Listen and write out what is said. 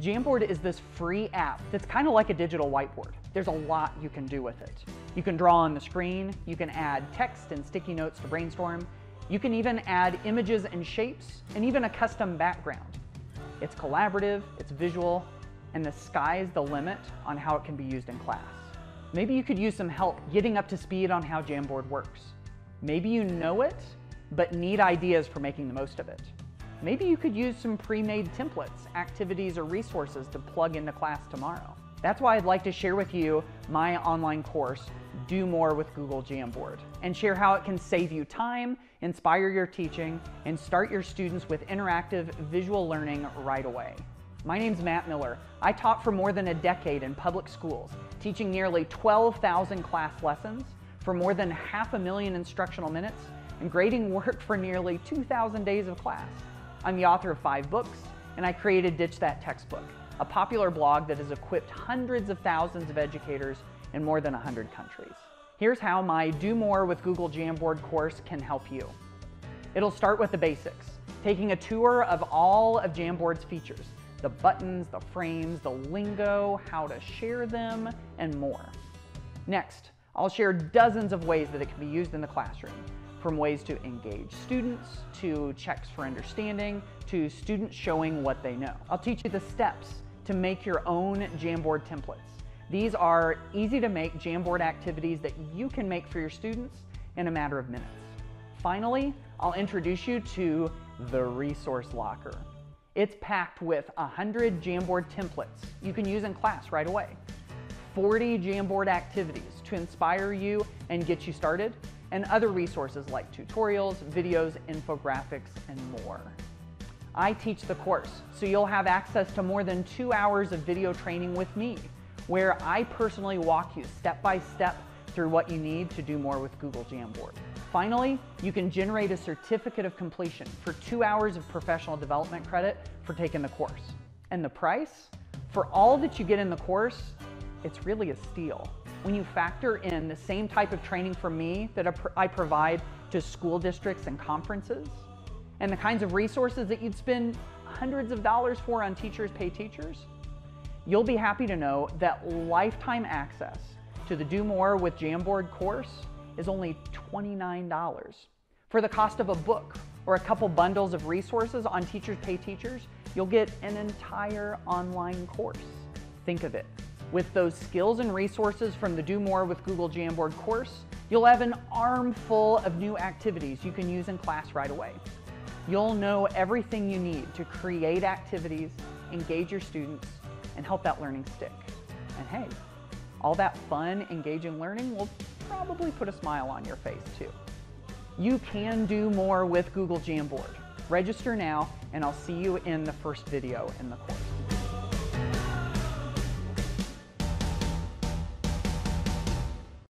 Jamboard is this free app that's kind of like a digital whiteboard. There's a lot you can do with it. You can draw on the screen, you can add text and sticky notes to brainstorm, you can even add images and shapes, and even a custom background. It's collaborative, it's visual, and the sky's the limit on how it can be used in class. Maybe you could use some help getting up to speed on how Jamboard works. Maybe you know it, but need ideas for making the most of it. Maybe you could use some pre-made templates, activities, or resources to plug into class tomorrow. That's why I'd like to share with you my online course, Do More with Google Jamboard, and share how it can save you time, inspire your teaching, and start your students with interactive visual learning right away. My name's Matt Miller. I taught for more than a decade in public schools, teaching nearly 12,000 class lessons for more than half a million instructional minutes and grading work for nearly 2,000 days of class. I'm the author of five books, and I created Ditch That Textbook, a popular blog that has equipped hundreds of thousands of educators in more than 100 countries. Here's how my Do More with Google Jamboard course can help you. It'll start with the basics, taking a tour of all of Jamboard's features, the buttons, the frames, the lingo, how to share them, and more. Next, I'll share dozens of ways that it can be used in the classroom, from ways to engage students, to checks for understanding, to students showing what they know. I'll teach you the steps to make your own Jamboard templates. These are easy to make Jamboard activities that you can make for your students in a matter of minutes. Finally, I'll introduce you to the Resource Locker. It's packed with 100 Jamboard templates you can use in class right away, 40 Jamboard activities to inspire you and get you started, and other resources like tutorials, videos, infographics, and more. I teach the course, so you'll have access to more than two hours of video training with me, where I personally walk you step by step through what you need to do more with Google Jamboard. Finally, you can generate a certificate of completion for two hours of professional development credit for taking the course. And the price? For all that you get in the course, it's really a steal. When you factor in the same type of training for me that I provide to school districts and conferences, and the kinds of resources that you'd spend hundreds of dollars for on Teachers Pay Teachers, you'll be happy to know that lifetime access to the Do More with Jamboard course is only $29. For the cost of a book or a couple bundles of resources on Teachers Pay Teachers, you'll get an entire online course. Think of it. With those skills and resources from the Do More with Google Jamboard course, you'll have an armful of new activities you can use in class right away. You'll know everything you need to create activities, engage your students, and help that learning stick. And hey, all that fun, engaging learning will probably put a smile on your face too. You can do more with Google Jamboard. Register now, and I'll see you in the first video in the course.